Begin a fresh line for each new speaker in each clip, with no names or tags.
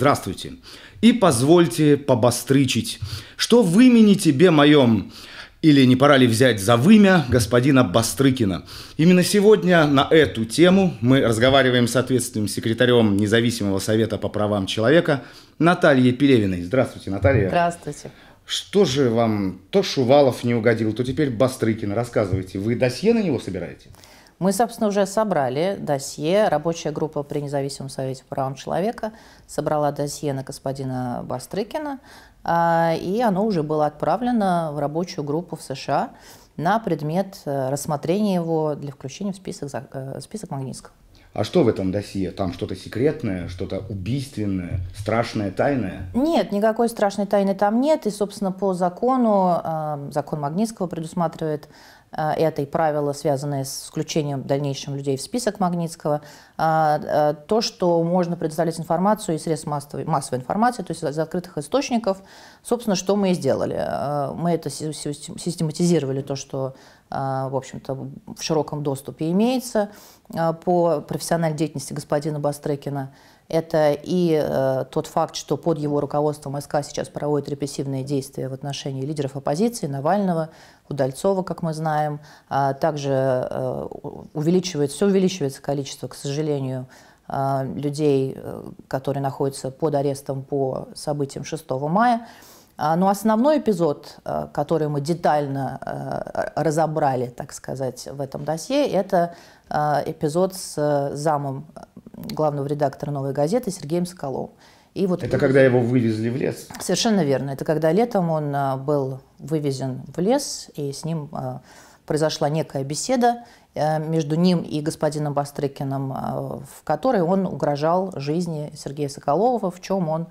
здравствуйте. И позвольте побострычить, что в имени тебе моем или не пора ли взять за вымя господина Бастрыкина? Именно сегодня на эту тему мы разговариваем с ответственным секретарем Независимого совета по правам человека Натальей Пелевиной. Здравствуйте, Наталья.
Здравствуйте.
Что же вам то Шувалов не угодил, то теперь Бастрыкин? Рассказывайте, вы досье на него собираете?
Мы, собственно, уже собрали досье. Рабочая группа при Независимом совете по правам человека собрала досье на господина Бастрыкина, а, и оно уже было отправлено в рабочую группу в США на предмет э, рассмотрения его для включения в список, э, список Магнитского.
А что в этом досье? Там что-то секретное, что-то убийственное, страшное, тайное?
Нет, никакой страшной тайны там нет. И, собственно, по закону, э, закон Магнитского предусматривает это и правила, связанные с включением дальнейшим людей в список Магнитского, а, э, то, что можно предоставлять информацию из средств массовой, массовой информации, то есть из открытых источников, собственно, что мы и сделали. Э, мы это систематизировали, то, что, в общем-то, в широком доступе имеется по профессиональной деятельности господина Бастрекина. Это и э, тот факт, что под его руководством СК сейчас проводит репрессивные действия в отношении лидеров оппозиции, Навального, Удальцова, как мы знаем. А также э, увеличивается, все увеличивается количество, к сожалению, э, людей, э, которые находятся под арестом по событиям 6 мая. А, но основной эпизод, э, который мы детально э, разобрали, так сказать, в этом досье, это эпизод с замом главного редактора «Новой газеты» Сергеем Соколовым.
И вот это когда его вывезли в лес?
Совершенно верно. Это когда летом он а, был вывезен в лес, и с ним а, произошла некая беседа э, между ним и господином Бастрыкиным, а, в которой он угрожал жизни Сергея Соколова, в чем он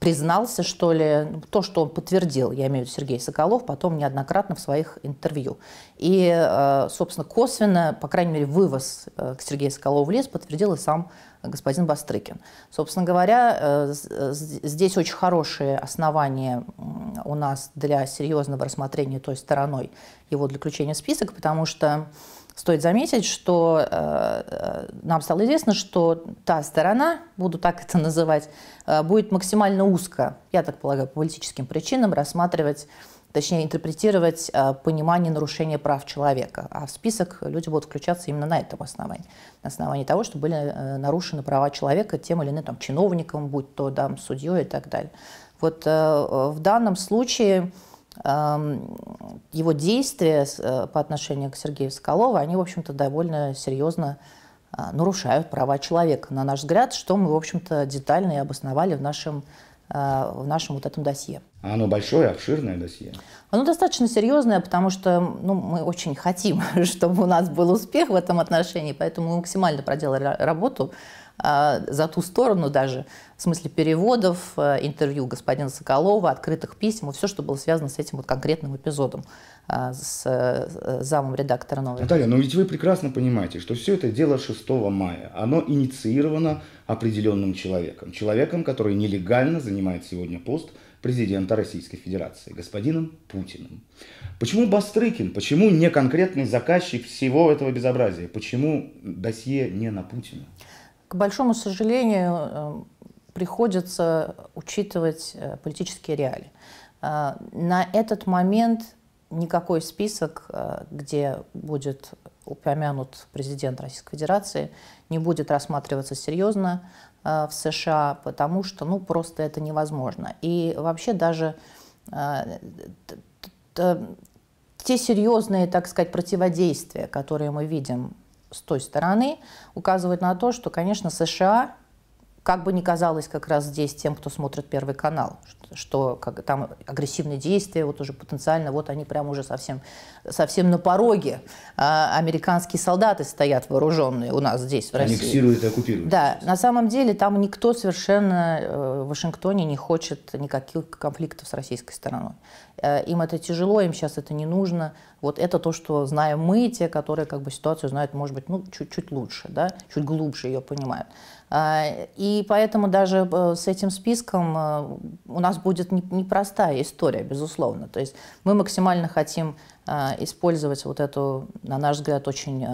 признался, что ли, то, что он подтвердил, я имею в виду Сергей Соколов, потом неоднократно в своих интервью. И, э, собственно, косвенно, по крайней мере, вывоз э, к Сергею Соколову в лес подтвердил и сам господин Бастрыкин. Собственно говоря, э, здесь очень хорошие основания у нас для серьезного рассмотрения той стороной его для включения в список, потому что Стоит заметить, что э, э, нам стало известно, что та сторона, буду так это называть, э, будет максимально узко, я так полагаю, по политическим причинам рассматривать точнее интерпретировать э, понимание нарушения прав человека. А в список люди будут включаться именно на этом основании. На основании того, что были э, нарушены права человека тем или иным там, чиновником, будь то там, судьей и так далее. Вот э, в данном случае его действия э, по отношению к Сергею Соколову, они, в общем-то, довольно серьезно а, нарушают права человека, на наш взгляд, что мы, в общем-то, детально и обосновали в нашем, а, в нашем вот этом досье.
Оно большое, обширное досье?
Оно достаточно серьезное, потому что ну, мы очень хотим, чтобы у нас был успех в этом отношении, поэтому мы максимально проделали работу а, за ту сторону даже, в смысле переводов, э, интервью господина Соколова, открытых писем, все, что было связано с этим вот конкретным эпизодом а, с э, замом редактора «Новой».
Наталья, но ведь вы прекрасно понимаете, что все это дело 6 мая. Оно инициировано определенным человеком. Человеком, который нелегально занимает сегодня пост президента Российской Федерации, господином Путиным. Почему Бастрыкин? Почему не конкретный заказчик всего этого безобразия? Почему досье не на Путина?
К большому сожалению, э, приходится учитывать э, политические реалии. Э, на этот момент никакой список, где будет упомянут президент Российской Федерации, не будет рассматриваться серьезно в США, потому что ну, просто это невозможно. И вообще даже те серьезные, так сказать, противодействия, которые мы видим с той стороны указывает на то, что, конечно, США, как бы ни казалось как раз здесь тем, кто смотрит Первый канал, что как, там агрессивные действия, вот уже потенциально, вот они прямо уже совсем, совсем на пороге. А, американские солдаты стоят вооруженные у нас здесь, в России.
Аннексируют и оккупируют.
Да, на самом деле там никто совершенно э, в Вашингтоне не хочет никаких конфликтов с российской стороной. Э, им это тяжело, им сейчас это не нужно. Вот это то, что знаем мы, те, которые как бы ситуацию знают, может быть, ну, чуть-чуть лучше, да, чуть глубже ее понимают. И поэтому даже с этим списком у нас будет непростая история, безусловно. То есть мы максимально хотим использовать вот эту, на наш взгляд, очень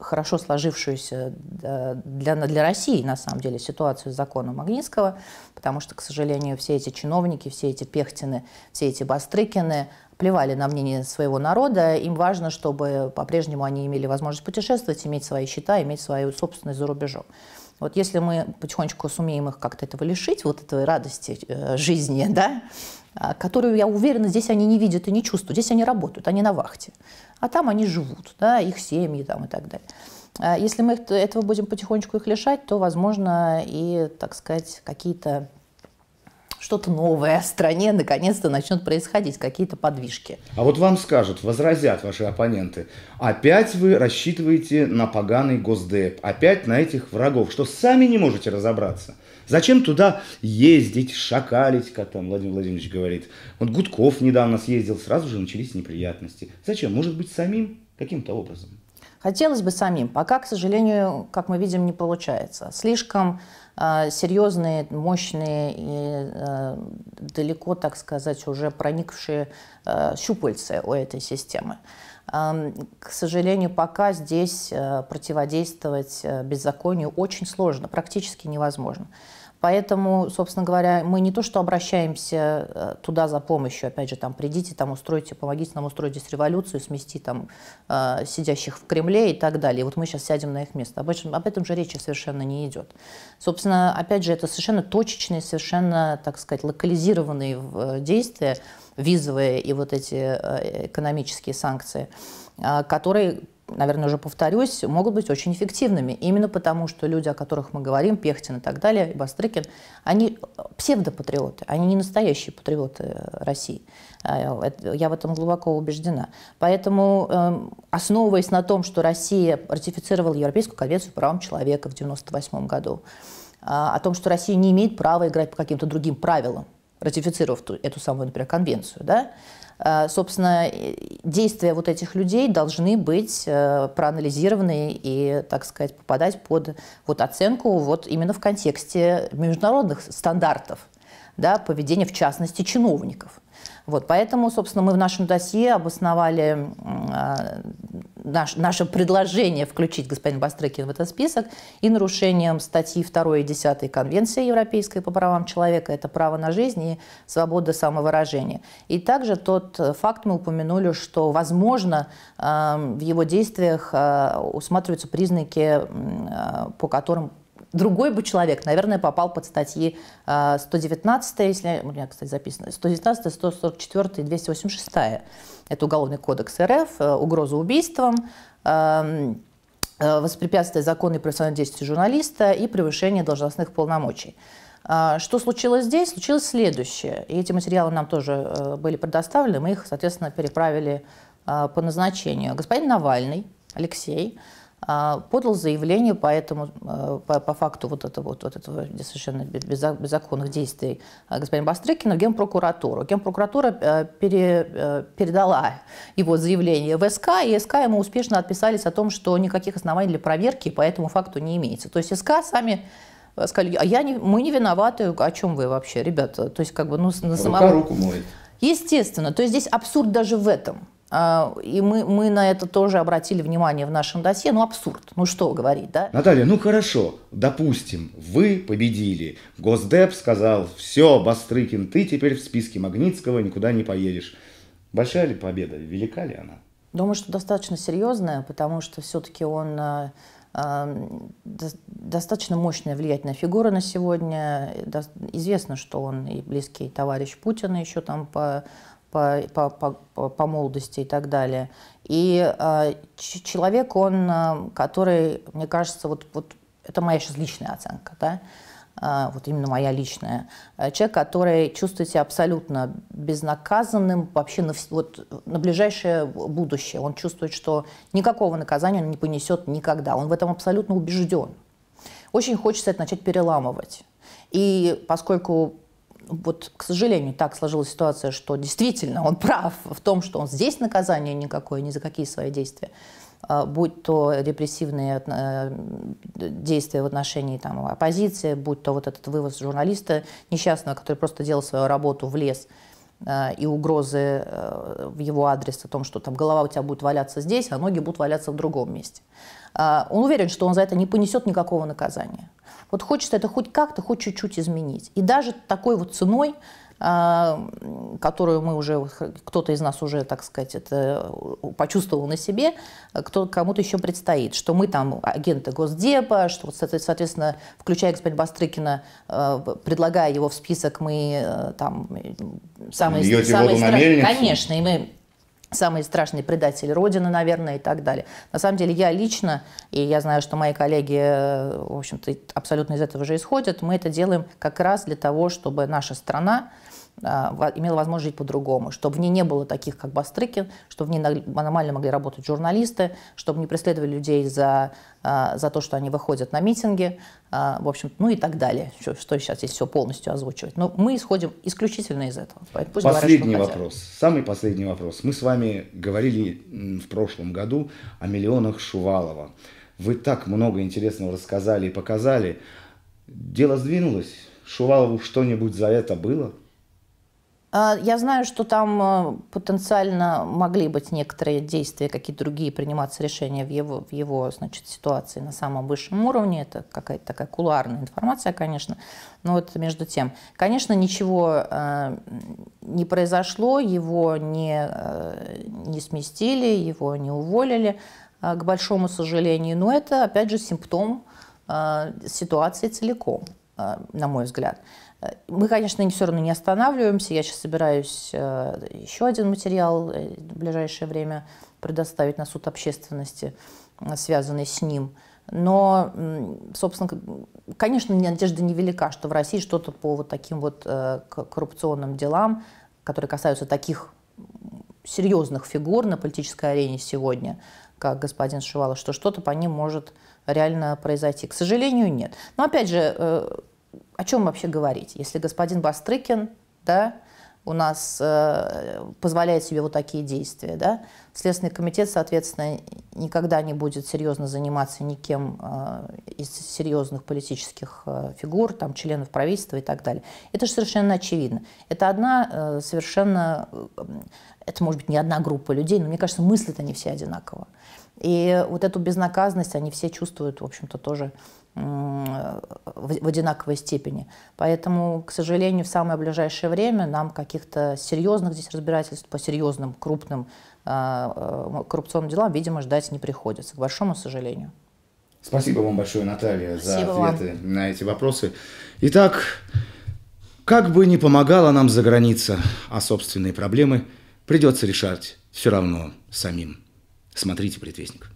хорошо сложившуюся для, для России, на самом деле, ситуацию с законом Магнитского, потому что, к сожалению, все эти чиновники, все эти Пехтины, все эти Бастрыкины – плевали на мнение своего народа. Им важно, чтобы по-прежнему они имели возможность путешествовать, иметь свои счета, иметь свою собственность за рубежом. Вот если мы потихонечку сумеем их как-то этого лишить, вот этой радости э, жизни, да, а, которую, я уверена, здесь они не видят и не чувствуют. Здесь они работают, они на вахте. А там они живут, да, их семьи там и так далее. А если мы этого будем потихонечку их лишать, то, возможно, и, так сказать, какие-то что-то новое в стране наконец-то начнет происходить, какие-то подвижки.
А вот вам скажут, возразят ваши оппоненты, опять вы рассчитываете на поганый Госдеп, опять на этих врагов, что сами не можете разобраться. Зачем туда ездить, шакалить, как там Владимир Владимирович говорит. Вот Гудков недавно съездил, сразу же начались неприятности. Зачем? Может быть, самим каким-то образом?
Хотелось бы самим. Пока, к сожалению, как мы видим, не получается. Слишком серьезные, мощные и э, далеко, так сказать, уже проникшие э, щупальцы у этой системы. К сожалению, пока здесь противодействовать беззаконию очень сложно, практически невозможно. Поэтому, собственно говоря, мы не то что обращаемся э, туда за помощью, опять же, там, придите, там, устройте, помогите нам устроить здесь революцию, смести там э, сидящих в Кремле и так далее. Вот мы сейчас сядем на их место. Об этом, об этом же речи совершенно не идет. Собственно, опять же, это совершенно точечные, совершенно, так сказать, локализированные э, действия, визовые и вот эти экономические санкции, которые наверное, уже повторюсь, могут быть очень эффективными. Именно потому, что люди, о которых мы говорим, Пехтин и так далее, и Бастрыкин, они псевдопатриоты, они не настоящие патриоты России. А, я в этом глубоко убеждена. Поэтому, эм, основываясь на том, что Россия ратифицировала Европейскую конвенцию по правам человека в 1998 году, а, о том, что Россия не имеет права играть по каким-то другим правилам, ратифицировав эту самую, например, конвенцию, да, Э, собственно, действия вот этих людей должны быть э, проанализированы и, так сказать, попадать под вот оценку вот именно в контексте международных стандартов да, поведения, в частности, чиновников. Вот, поэтому, собственно, мы в нашем досье обосновали э, наш, наше предложение включить господина Бастрыкина в этот список и нарушением статьи 2 и 10 Конвенции Европейской по правам человека. Это право на жизнь и свобода самовыражения. И также тот факт мы упомянули, что, возможно, э, в его действиях э, усматриваются признаки, э, по которым другой бы человек, наверное, попал под статьи 119, э, если у меня, кстати, записано, 119, 144 и 286. Это Уголовный кодекс РФ, э, угроза убийством, эм, э, воспрепятствие законной профессиональной действия журналиста и превышение должностных полномочий. Что случилось здесь? Случилось следующее. И эти материалы нам тоже были предоставлены, мы их, соответственно, переправили по назначению. Господин Навальный, Алексей, а, подал заявление по этому, а, по, по факту вот этого, вот, вот этого совершенно беззаконных действий а, господина Бастрыкина в Генпрокуратуру. Генпрокуратура пере, передала его заявление в СК, и СК ему успешно отписались о том, что никаких оснований для проверки по этому факту не имеется. То есть СК сами сказали, а я не, мы не виноваты, о чем вы вообще, ребята? То есть как бы, ну, на
самого... руку моет.
Естественно, то есть здесь абсурд даже в этом. А, и мы, мы на это тоже обратили внимание в нашем досье. Ну, абсурд. Ну, что говорить, да?
Наталья, ну хорошо. Допустим, вы победили. Госдеп сказал, все, Бастрыкин, ты теперь в списке Магнитского, никуда не поедешь. Большая ли победа? Велика ли она?
Думаю, что достаточно серьезная, потому что все-таки он э, э, достаточно мощная влиятельная фигура на сегодня. Известно, что он и близкий товарищ Путина еще там по по, по, по, по молодости и так далее. И э, человек, он, э, который, мне кажется, вот, вот это моя сейчас личная оценка, да, э, вот именно моя личная. Человек, который чувствует себя абсолютно безнаказанным вообще на, вот, на ближайшее будущее. Он чувствует, что никакого наказания он не понесет никогда. Он в этом абсолютно убежден. Очень хочется это начать переламывать. И поскольку вот, к сожалению, так сложилась ситуация, что действительно он прав в том, что он здесь наказания никакое, ни за какие свои действия а, будь то репрессивные э, действия в отношении там, оппозиции, будь то вот этот вывоз журналиста несчастного, который просто делал свою работу в лес, э, и угрозы э, в его адрес о том, что там голова у тебя будет валяться здесь, а ноги будут валяться в другом месте. А, он уверен, что он за это не понесет никакого наказания. Вот хочется это хоть как-то, хоть чуть-чуть изменить. И даже такой вот ценой а, которую мы уже, кто-то из нас уже, так сказать, это почувствовал на себе, кто, кому-то еще предстоит, что мы там агенты Госдепа, что, соответственно, включая господина Бастрыкина, а, предлагая его в список, мы э, там
самые, самые страшные,
конечно, и мы самые страшные предатели Родины, наверное, и так далее. На самом деле я лично, и я знаю, что мои коллеги, э, в общем-то, абсолютно из этого же исходят, мы это делаем как раз для того, чтобы наша страна имела возможность жить по-другому, чтобы в ней не было таких, как Бастрыкин, чтобы в ней нормально могли работать журналисты, чтобы не преследовали людей за, а, за то, что они выходят на митинги, а, в общем, ну и так далее. Что, что сейчас здесь все полностью озвучивать. Но мы исходим исключительно из этого.
Пусть последний говорят, вопрос, самый последний вопрос. Мы с вами говорили в прошлом году о миллионах Шувалова. Вы так много интересного рассказали и показали. Дело сдвинулось? Шувалову что-нибудь за это было?
А, я знаю, что там э, потенциально могли быть некоторые действия, какие-то другие приниматься решения в его, в его значит, ситуации на самом высшем уровне. Это какая-то такая кулуарная информация, конечно. Но вот между тем, конечно, ничего э, не произошло, его не, э, не сместили, его не уволили, к большому сожалению. Но это, опять же, симптом ситуации целиком, на мой взгляд. Мы, конечно, все равно не останавливаемся. Я сейчас собираюсь э, еще один материал э, в ближайшее время предоставить на суд общественности, э, связанный с ним. Но, собственно, конечно, надежда невелика, что в России что-то по вот таким вот коррупционным делам, которые касаются таких серьезных фигур на политической арене сегодня, как господин Шувалов, что что-то по ним может реально произойти. К сожалению, нет. Но опять же, о чем вообще говорить? Если господин Бастрыкин, да, у нас э, позволяет себе вот такие действия, да, Следственный комитет, соответственно, никогда не будет серьезно заниматься никем э, из серьезных политических э, фигур, там, членов правительства и так далее. Это же совершенно очевидно. Это одна э, совершенно, э, это может быть не одна группа людей, но мне кажется, мыслят они все одинаково. И вот эту безнаказанность они все чувствуют, в общем-то, тоже в одинаковой степени. Поэтому, к сожалению, в самое ближайшее время нам каких-то серьезных здесь разбирательств по серьезным, крупным а, э, коррупционным делам, видимо, ждать не приходится, к большому сожалению.
Спасибо вам большое, Наталья, Спасибо за ответы вам. на эти вопросы. Итак, как бы ни помогала нам за граница, а собственные проблемы придется решать все равно самим. Смотрите «Предвестник».